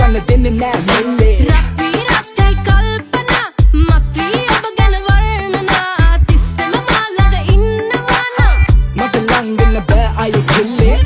යන්න දෙන්න නෑ මෙල්ලේ. රත්වී රත්වී කල්පනා මත්වී ඔබ ගැන වර්ණනා. තිස්සම මා ළඟ ඉන්නවා නම්. මට ලංවෙන්න බෑ අය කෙල්ලේ.